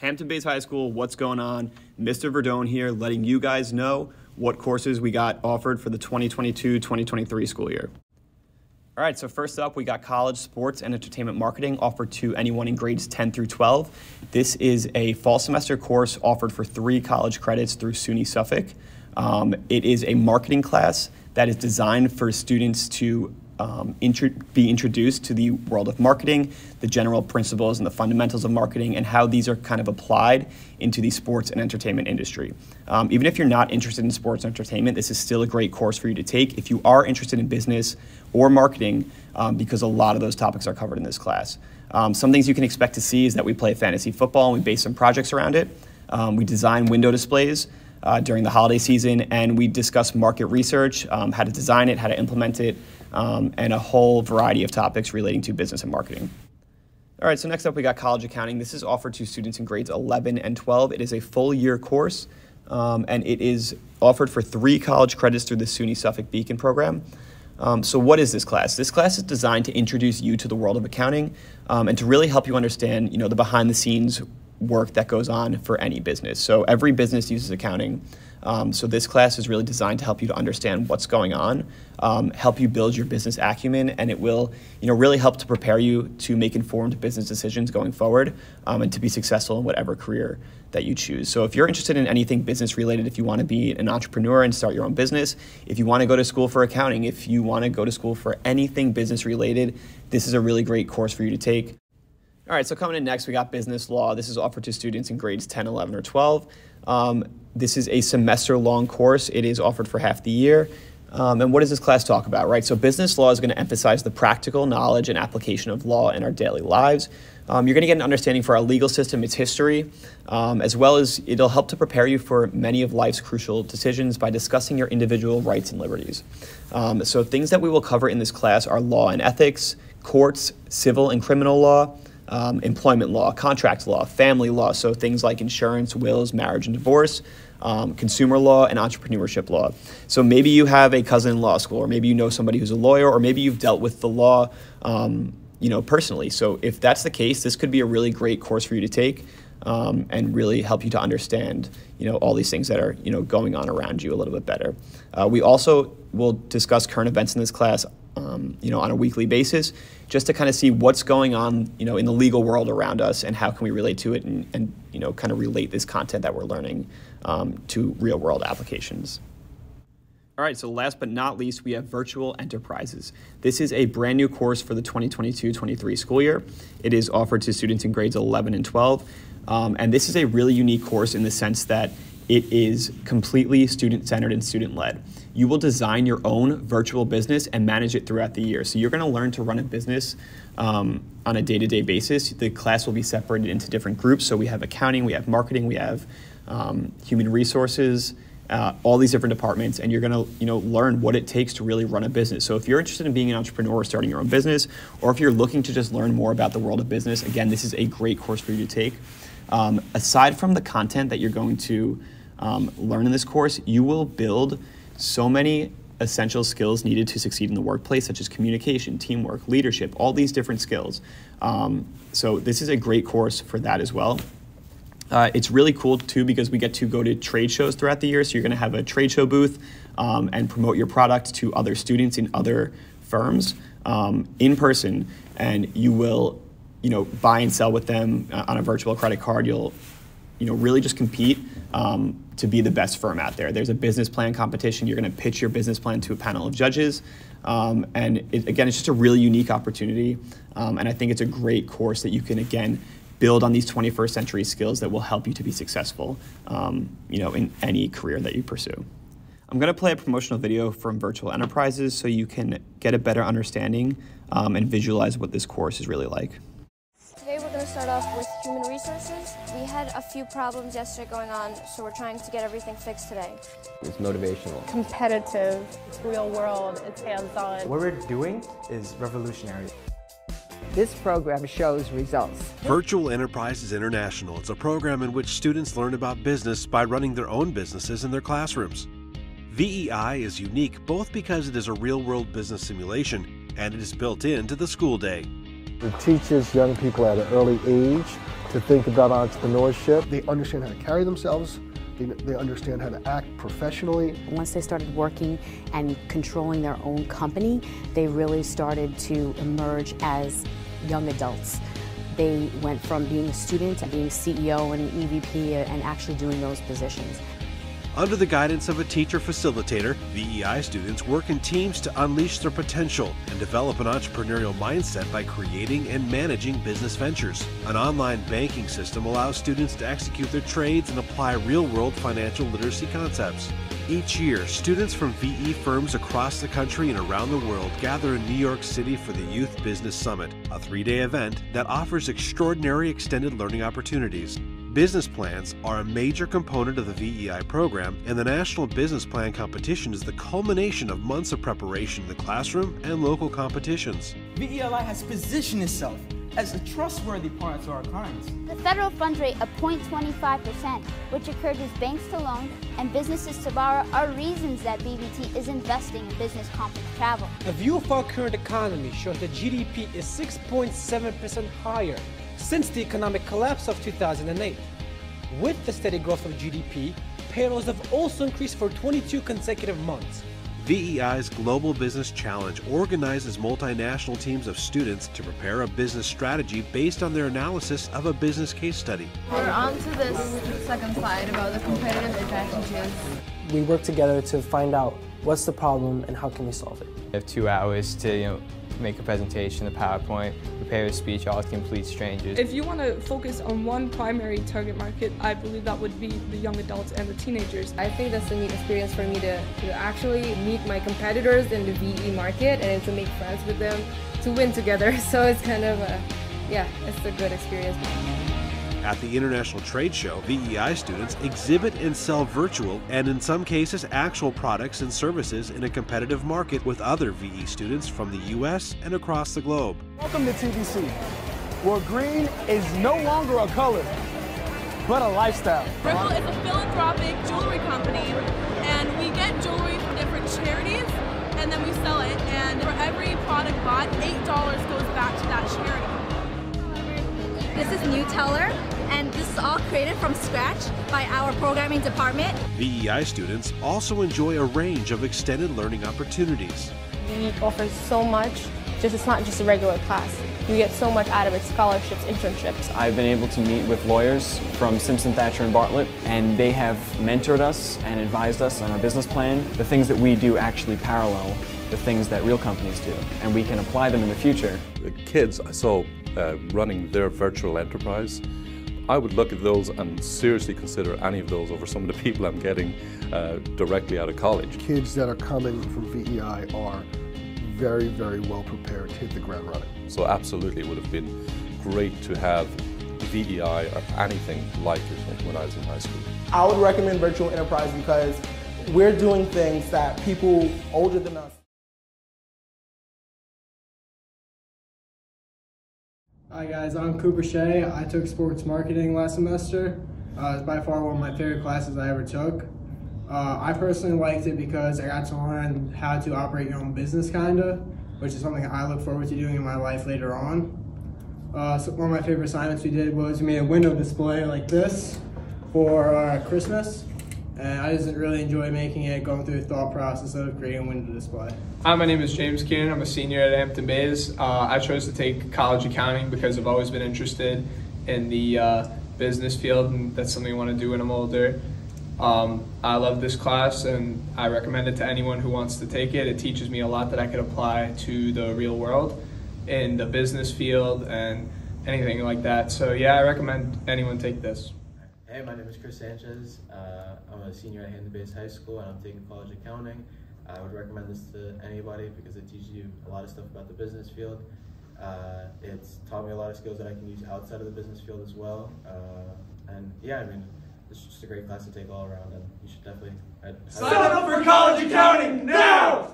Hampton Bays High School, what's going on? Mr. Verdone here, letting you guys know what courses we got offered for the 2022 2023 school year. All right, so first up, we got college sports and entertainment marketing offered to anyone in grades 10 through 12. This is a fall semester course offered for three college credits through SUNY Suffolk. Um, it is a marketing class that is designed for students to um, intro- be introduced to the world of marketing, the general principles and the fundamentals of marketing, and how these are kind of applied into the sports and entertainment industry. Um, even if you're not interested in sports and entertainment, this is still a great course for you to take if you are interested in business or marketing, um, because a lot of those topics are covered in this class. Um, some things you can expect to see is that we play fantasy football and we base some projects around it. Um, we design window displays. Uh, during the holiday season, and we discuss market research, um, how to design it, how to implement it, um, and a whole variety of topics relating to business and marketing. All right, so next up we got college accounting. This is offered to students in grades 11 and 12. It is a full year course, um, and it is offered for three college credits through the SUNY Suffolk Beacon program. Um, so, what is this class? This class is designed to introduce you to the world of accounting um, and to really help you understand, you know, the behind the scenes work that goes on for any business. So, every business uses accounting. Um, so this class is really designed to help you to understand what's going on, um, help you build your business acumen, and it will, you know, really help to prepare you to make informed business decisions going forward um, and to be successful in whatever career that you choose. So if you're interested in anything business related, if you want to be an entrepreneur and start your own business, if you want to go to school for accounting, if you want to go to school for anything business related, this is a really great course for you to take. All right, so coming in next, we got business law. This is offered to students in grades 10, 11, or 12. Um, this is a semester long course. It is offered for half the year. Um, and what does this class talk about, right? So, business law is going to emphasize the practical knowledge and application of law in our daily lives. Um, you're going to get an understanding for our legal system, its history, um, as well as it'll help to prepare you for many of life's crucial decisions by discussing your individual rights and liberties. Um, so, things that we will cover in this class are law and ethics, courts, civil and criminal law, um, employment law, contract law, family law, so things like insurance, wills, marriage, and divorce, um, consumer law, and entrepreneurship law. So maybe you have a cousin in law school, or maybe you know somebody who's a lawyer, or maybe you've dealt with the law, um, you know, personally. So if that's the case, this could be a really great course for you to take. Um, and really help you to understand, you know, all these things that are, you know, going on around you a little bit better. Uh, we also will discuss current events in this class um, you know, on a weekly basis, just to kind of see what's going on, you know, in the legal world around us and how can we relate to it and, and you know, kind of relate this content that we're learning um, to real world applications. All right, so last but not least, we have Virtual Enterprises. This is a brand new course for the 2022-23 school year. It is offered to students in grades 11 and 12. Um, and this is a really unique course in the sense that it is completely student-centered and student-led you will design your own virtual business and manage it throughout the year. So you're going to learn to run a business um, on a day-to-day basis. The class will be separated into different groups. So we have accounting, we have marketing, we have um, human resources, uh, all these different departments, and you're going to you know learn what it takes to really run a business. So if you're interested in being an entrepreneur or starting your own business, or if you're looking to just learn more about the world of business, again, this is a great course for you to take. Um, aside from the content that you're going to um, learn in this course, you will build so many essential skills needed to succeed in the workplace, such as communication, teamwork, leadership, all these different skills. Um, so this is a great course for that as well. Uh, it's really cool too because we get to go to trade shows throughout the year. So you're going to have a trade show booth um, and promote your product to other students in other firms um, in person, and you will, you know, buy and sell with them uh, on a virtual credit card. You'll, you know, really just compete um, to be the best firm out there. There's a business plan competition. You're going to pitch your business plan to a panel of judges. Um, and it, again, it's just a really unique opportunity. Um, and I think it's a great course that you can, again, build on these 21st century skills that will help you to be successful um, you know, in any career that you pursue. I'm going to play a promotional video from Virtual Enterprises so you can get a better understanding um, and visualize what this course is really like start off with human resources. We had a few problems yesterday going on, so we're trying to get everything fixed today. It's motivational. Competitive, it's real world, it's hands-on. What we're doing is revolutionary. This program shows results. Virtual Enterprises International is a program in which students learn about business by running their own businesses in their classrooms. VEI is unique both because it is a real-world business simulation and it is built into the school day. It teaches young people at an early age to think about entrepreneurship. They understand how to carry themselves, they, they understand how to act professionally. Once they started working and controlling their own company, they really started to emerge as young adults. They went from being a student to being CEO and an EVP and actually doing those positions. Under the guidance of a teacher facilitator, VEI students work in teams to unleash their potential and develop an entrepreneurial mindset by creating and managing business ventures. An online banking system allows students to execute their trades and apply real world financial literacy concepts. Each year, students from VE firms across the country and around the world gather in New York City for the Youth Business Summit, a three day event that offers extraordinary extended learning opportunities. Business plans are a major component of the VEI program, and the National Business Plan Competition is the culmination of months of preparation in the classroom and local competitions. VEI has positioned itself as a trustworthy partner to our clients. The federal funds rate of 0.25%, which encourages banks to loan and businesses to borrow, are reasons that BBT is investing in business conference travel. A view of our current economy shows that GDP is 6.7% higher since the economic collapse of 2008. With the steady growth of GDP, payrolls have also increased for 22 consecutive months. VEI's Global Business Challenge organizes multinational teams of students to prepare a business strategy based on their analysis of a business case study. We're on to this second slide about the competitive advantages. We work together to find out what's the problem and how can we solve it. We have two hours to you know, make a presentation, a PowerPoint, prepare a speech, all complete strangers. If you want to focus on one primary target market, I believe that would be the young adults and the teenagers. I think that's a neat experience for me to, to actually meet my competitors in the VE market and to make friends with them, to win together. So it's kind of a, yeah, it's a good experience. At the International Trade Show, VEI students exhibit and sell virtual and, in some cases, actual products and services in a competitive market with other VE students from the U.S. and across the globe. Welcome to TBC, where green is no longer a color, but a lifestyle. Ripple is a philanthropic jewelry company, and we get jewelry from different charities, and then we sell it, and for every product bought, $8 goes back to that charity. This is New Teller, and this is all created from scratch by our programming department. VEI students also enjoy a range of extended learning opportunities. VE offers so much, just it's not just a regular class. You get so much out of it, scholarships, internships. I've been able to meet with lawyers from Simpson, Thacher, and Bartlett, and they have mentored us and advised us on our business plan. The things that we do actually parallel the things that real companies do, and we can apply them in the future. The kids I saw uh, running their virtual enterprise, I would look at those and seriously consider any of those over some of the people I'm getting uh, directly out of college. Kids that are coming from VEI are very, very well prepared to hit the ground running. So absolutely it would have been great to have VEI or anything like it when I was in high school. I would recommend Virtual Enterprise because we're doing things that people older than us Hi guys, I'm Cooper Shea. I took sports marketing last semester. Uh, it's by far one of my favorite classes I ever took. Uh, I personally liked it because I got to learn how to operate your own business kinda, which is something I look forward to doing in my life later on. Uh, so one of my favorite assignments we did was we made a window display like this for uh, Christmas and I just really enjoy making it, going through the thought process of creating a window display. Hi, my name is James Keenan. I'm a senior at Hampton Bays. Uh, I chose to take college accounting because I've always been interested in the uh, business field, and that's something I want to do when I'm older. Um, I love this class, and I recommend it to anyone who wants to take it. It teaches me a lot that I could apply to the real world in the business field and anything like that. So, yeah, I recommend anyone take this. Hey, my name is Chris Sanchez. Uh, I'm a senior at Hampton Bays High School and I'm taking college accounting. I would recommend this to anybody because it teaches you a lot of stuff about the business field. Uh, it's taught me a lot of skills that I can use outside of the business field as well. Uh, and yeah, I mean, it's just a great class to take all around and you should definitely... Sign up for college accounting now!